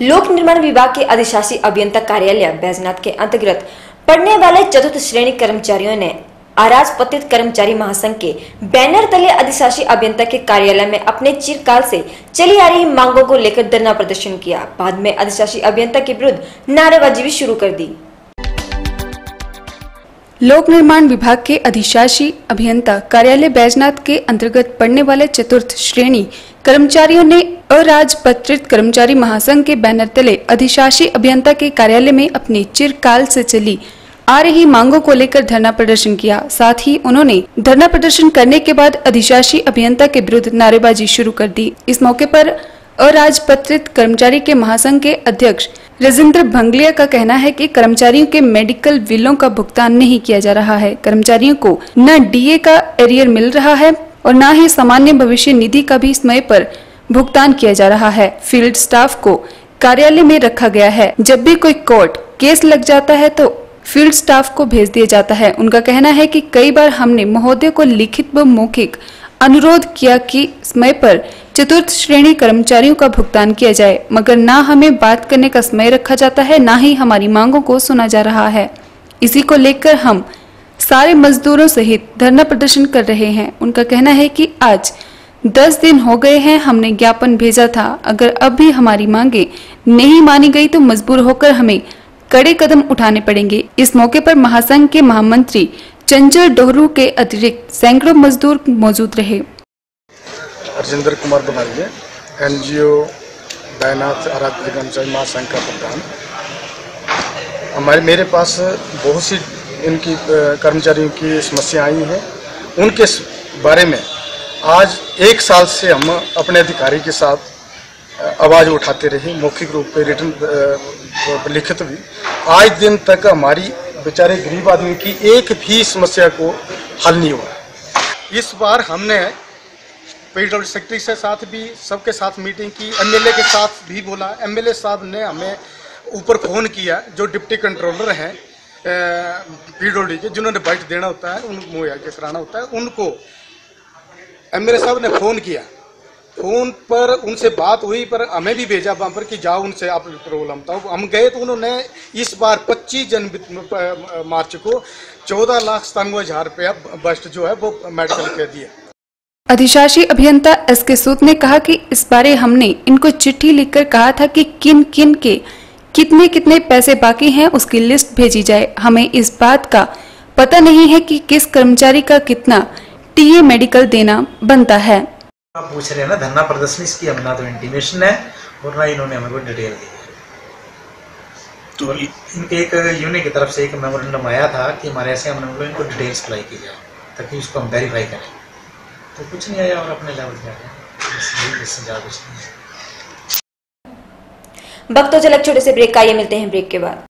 लोक निर्माण विभाग के अधिशासी अभियंता कार्यालय बैजनाथ के अंतर्गत पढ़ने वाले चतुर्थ श्रेणी कर्मचारियों ने आराज पतित कर्मचारी महासंघ के बैनर तले अधिशासी अभियंता के कार्यालय में अपने चिरकाल से चली आ रही मांगों को लेकर धरना प्रदर्शन किया। बाद में अधिशासी अभियंता के विरुद्ध नारेबाजी भी शुरू कर दी। लोक निर्माण विभाग के अधिशासी अभियंता कार्यालय बैजनाथ के अंतर्गत पड़ने वाले चतुर्थ श्रेणी कर्मचारियों ने अराजपत्रित कर्मचारी महासंघ के बैनर तले अधिशासी अभियंता के कार्यालय में अपनी चिरकाल से चली आ रही मांगों को लेकर धरना प्रदर्शन किया। साथ ही उन्होंने धरना प्रदर्शन करने के बाद अधिशासी अभियंता के विरुद्ध नारेबाजी शुरू कर दी। इस मौके पर अराजपत्रित कर्मचारी के महासंघ के अध्यक्ष रजिंद्र भंगलिया का कहना है कि कर्मचारियों के मेडिकल बिलों का भुगतान नहीं किया जा रहा है। कर्मचारियों को न डीए का एरियर मिल रहा है और न ही सामान्य भविष्य निधि का भी समय पर भुगतान किया जा रहा है। फ़ील्ड स्टाफ को कार्यालय में रखा गया है। जब भी कोई कोर्ट केस लग जाता है तो फ़ील्ड स्टाफ को भेज दिया जाता है। उनका कहना है कि कई बार हमने महोदय को लिखित व मौखिक अनुरोध किया कि समय पर चतुर्थ श्रेणी कर्मचारियों का भुगतान किया जाए, मगर ना हमें बात करने का समय रखा जाता है, ना ही हमारी मांगों को सुना जा रहा है। इसी को लेकर हम सारे मजदूरों सहित धरना प्रदर्शन कर रहे हैं। उनका कहना है कि आज दस दिन हो गए हैं, हमने ज्ञापन भेजा था। अगर अब भी हमारी मांगे नहीं मानी गई तो मजबूर होकर हमें कड़े कदम उठाने पड़ेंगे। इस मौके पर महासंघ के महामंत्री चंचल डोहरू के अतिरिक्त सैकड़ों मजदूर मौजूद रहे। राजेंद्र कुमार बनाइए ओ बैनाथ आराध्य कर्मचारी महासंघ का प्रधान। हमारे, मेरे पास बहुत सी इनकी कर्मचारियों की समस्या आई हैं। उनके बारे में आज एक साल से हम अपने अधिकारी के साथ आवाज़ उठाते रहे, मौखिक रूप पे रिटर्न लिखित भी। आज दिन तक हमारी बेचारे गरीब आदमी की एक भी समस्या को हल नहीं हुआ। इस बार हमने पीडब्ल्यू सेक्रेटरी से साथ भी, सबके साथ मीटिंग की एमएलए के साथ भी बोला। एमएलए साहब ने हमें ऊपर फ़ोन किया, जो डिप्टी कंट्रोलर हैं पीडब्ल्यू के, जिन्होंने बाइट देना होता है, उन मुहैया कराना होता है, उनको एमएलए साहब ने फ़ोन किया। फ़ोन पर उनसे बात हुई, पर हमें भी भेजा वहाँ पर कि जाओ उनसे, आप प्रॉब्लम था हम गए तो उन्होंने इस बार 25 जनवरी मार्च को 14 लाख सतानवे हज़ार रुपया बस्ट जो है, वो मेडिकल के दिए। अधिशासी अभियंता एस के सूद ने कहा कि इस बारे हमने इनको चिट्ठी लिखकर कहा था कि किन किन के कितने कितने पैसे बाकी हैं उसकी लिस्ट भेजी जाए। हमें इस बात का पता नहीं है कि किस कर्मचारी का कितना टीए मेडिकल देना बनता है। आप पूछ रहे हैं ना धरना प्रदर्शन इसकी हमें ना तो इंटीमेशन है और ना इन्होंने हमें कोई डिटेल दी। है तो इनके एक यूनिट की तरफ़ से एक मेमोरेंडम आया था कि हमारे ऐसे हम लोग इनको डिटेल सप्लाई की जाए ताकि उसको हम वेरीफाई करें। तो कुछ नहीं आया और अपने लेवल पे आया भक्तों तो छोटे से ब्रेक का ये मिलते हैं ब्रेक के बाद।